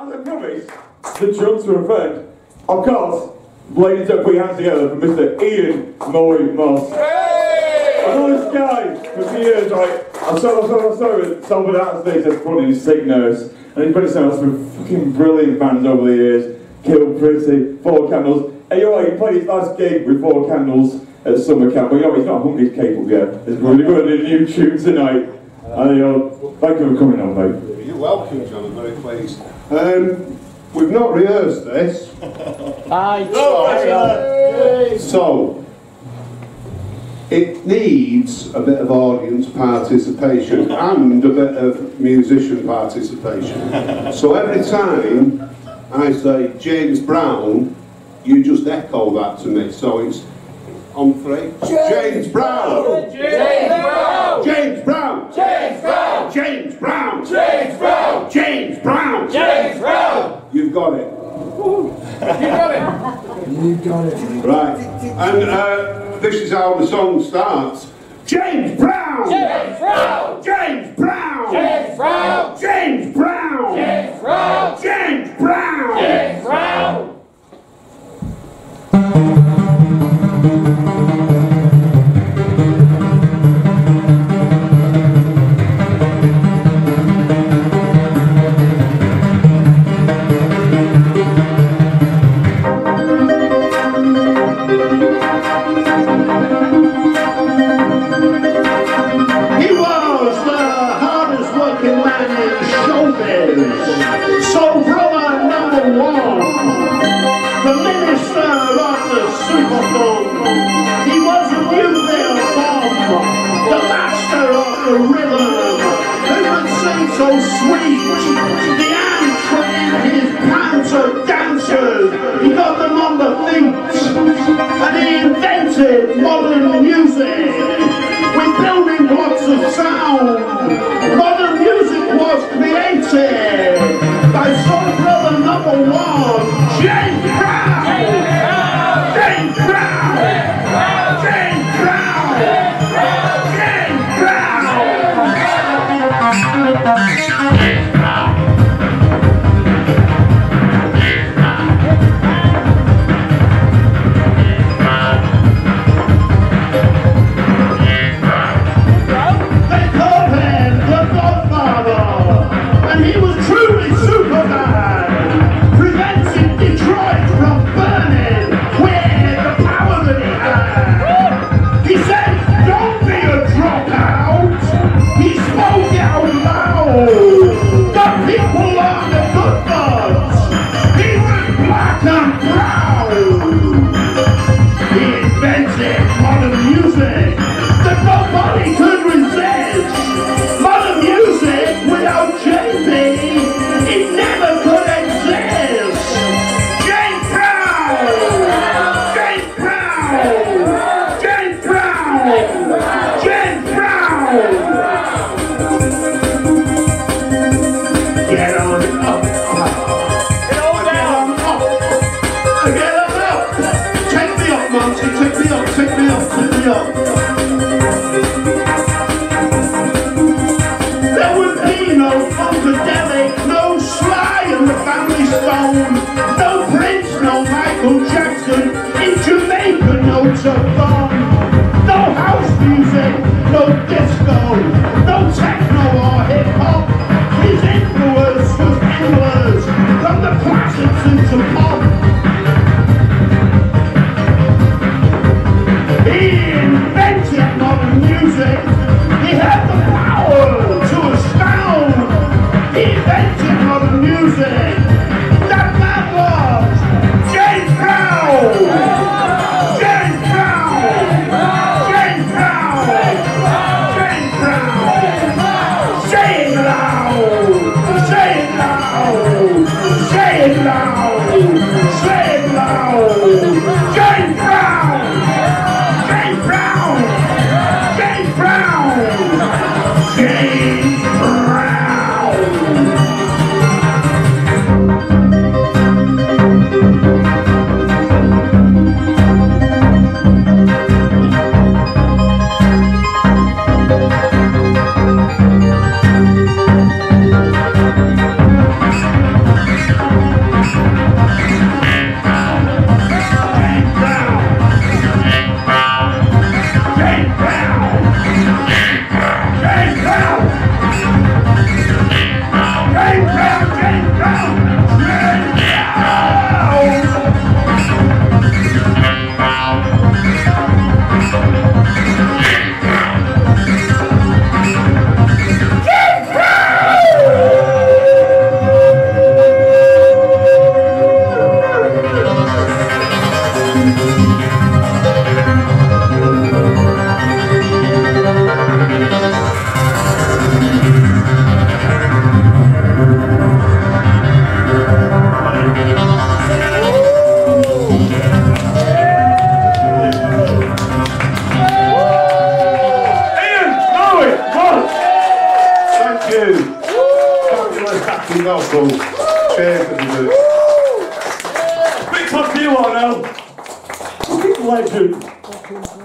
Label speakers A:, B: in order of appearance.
A: as I promised, the drums were a friend. Of course, ladies, don't put your hands together for Mr. Ian Moet Moss. I know this guy for few years, right? I saw, I saw, I saw him someone out stage as front his sick nurse, and he's been in some fucking brilliant bands over the years. Kill Pretty, Four Candles. Hey, you're right, he played his last gig with Four Candles at summer camp, but you know, he's not hungry capable yet. It's really good a new tune tonight. And, you know, thank you for coming on, mate.
B: You're welcome, John. I'm very pleased. Um, we've not rehearsed this.
C: Aye.
B: So, it needs a bit of audience participation and a bit of musician participation. So every time I say James Brown, you just echo that to me. So it's on three. James Brown!
C: James Brown!
B: James Brown!
C: James Brown!
B: James Brown!
C: James Brown!
B: James Brown!
C: James Brown!
B: You've got it.
C: You got it. You got it.
B: Right. And uh, this is how the song starts. James Brown!
C: James Brown!
B: James Brown!
C: James Brown!
B: James Brown!
C: James Brown!
B: James Brown!
C: James Brown!
B: So number one, the minister of the Superdome. He was a nuclear bomb, the master of the rhythm. Who sing so sweet? The his. He got them on the. And he invented modern music Thank you. Thank you. Congratulations, Captain Malcolm.
A: Cheers, everybody. Big time for you, Arnell. Legend.